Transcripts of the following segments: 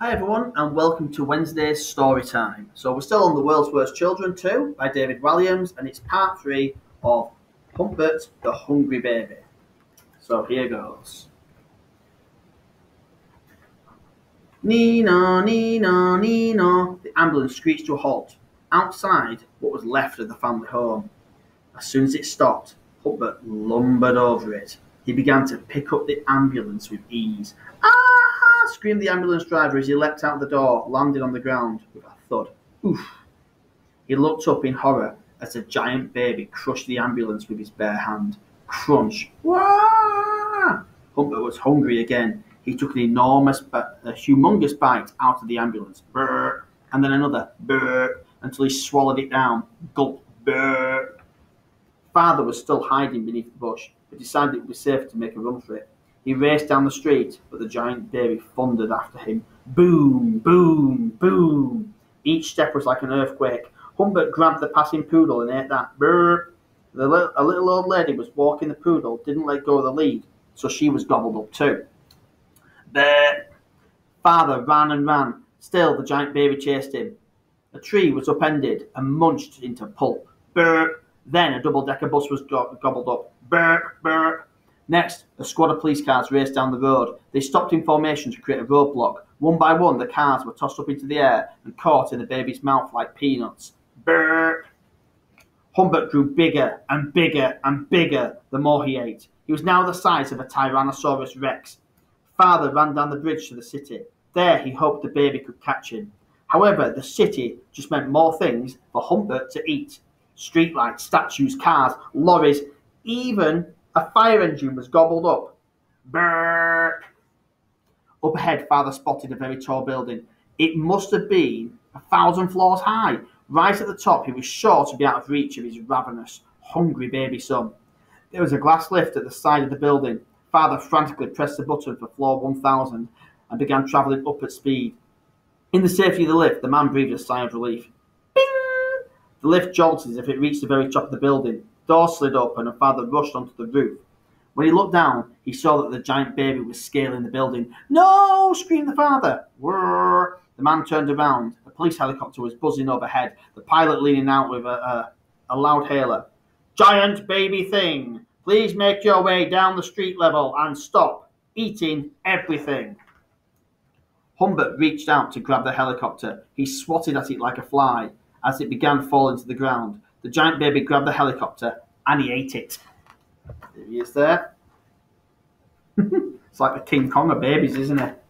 Hi everyone, and welcome to Wednesday's story time. So we're still on the World's Worst Children 2 by David Walliams, and it's part three of Humbert the Hungry Baby. So here goes. Nina, Nina, Nina. The ambulance screeched to a halt outside what was left of the family home. As soon as it stopped, Humbert lumbered over it. He began to pick up the ambulance with ease. Ah! Screamed the ambulance driver as he leapt out the door, landing on the ground with a thud. Oof! He looked up in horror as a giant baby crushed the ambulance with his bare hand. Crunch! Wah! Humbert was hungry again. He took an enormous, a humongous bite out of the ambulance. Brr! And then another. Brr! Until he swallowed it down. Gulp! Brr! Father was still hiding beneath the bush, but decided it would be safe to make a run for it. He raced down the street, but the giant baby thundered after him. Boom, boom, boom. Each step was like an earthquake. Humbert grabbed the passing poodle and ate that. Brrr. Little, a little old lady was walking the poodle, didn't let go of the lead, so she was gobbled up too. There. Father ran and ran. Still, the giant baby chased him. A tree was upended and munched into pulp. Brrr. Then a double-decker bus was gobbled up. Burp, burp. Next, a squad of police cars raced down the road. They stopped in formation to create a roadblock. One by one, the cars were tossed up into the air and caught in the baby's mouth like peanuts. Burp. Humbert grew bigger and bigger and bigger the more he ate. He was now the size of a Tyrannosaurus rex. Father ran down the bridge to the city. There he hoped the baby could catch him. However, the city just meant more things for Humbert to eat streetlights, statues, cars, lorries, even a fire engine was gobbled up. Burp. Up ahead, father spotted a very tall building. It must have been a thousand floors high. Right at the top, he was sure to be out of reach of his ravenous, hungry baby son. There was a glass lift at the side of the building. Father frantically pressed the button for floor 1000 and began travelling up at speed. In the safety of the lift, the man breathed a sigh of relief. The lift jolted as if it reached the very top of the building. Doors slid open and a father rushed onto the roof. When he looked down, he saw that the giant baby was scaling the building. No! screamed the father. Whirr. The man turned around. A police helicopter was buzzing overhead, the pilot leaning out with a, a, a loud hailer. Giant baby thing, please make your way down the street level and stop eating everything. Humbert reached out to grab the helicopter. He swatted at it like a fly as it began falling to the ground. The giant baby grabbed the helicopter and he ate it. There he is there. it's like the King Kong of babies, isn't it?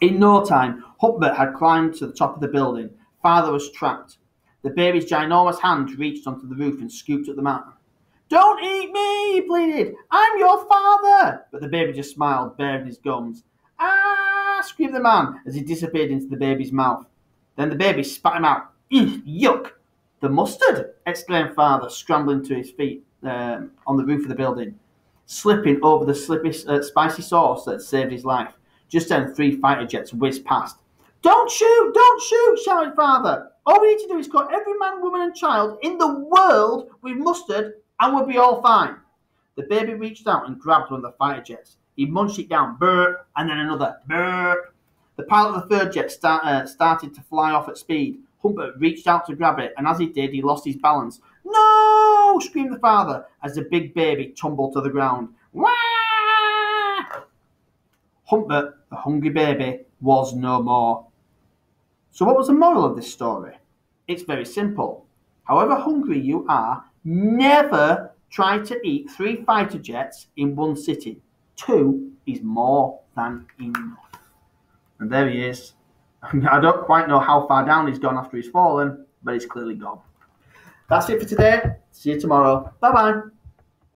In no time, Humbert had climbed to the top of the building. Father was trapped. The baby's ginormous hand reached onto the roof and scooped at the man. Don't eat me, he pleaded. I'm your father. But the baby just smiled, baring his gums. Ah, screamed the man as he disappeared into the baby's mouth. Then the baby spat him out. Yuck! The mustard! exclaimed father, scrambling to his feet um, on the roof of the building, slipping over the slippy, uh, spicy sauce that saved his life. Just then, three fighter jets whizzed past. Don't shoot! Don't shoot! shouted father. All we need to do is coat every man, woman, and child in the world with mustard, and we'll be all fine. The baby reached out and grabbed one of the fighter jets. He munched it down, burp, and then another, burp, the pilot of the third jet start, uh, started to fly off at speed. Humbert reached out to grab it, and as he did, he lost his balance. No! screamed the father as the big baby tumbled to the ground. Wah! Humbert, the hungry baby, was no more. So, what was the moral of this story? It's very simple. However hungry you are, never try to eat three fighter jets in one sitting. Two is more than enough. And there he is. I don't quite know how far down he's gone after he's fallen, but he's clearly gone. That's it for today. See you tomorrow. Bye bye.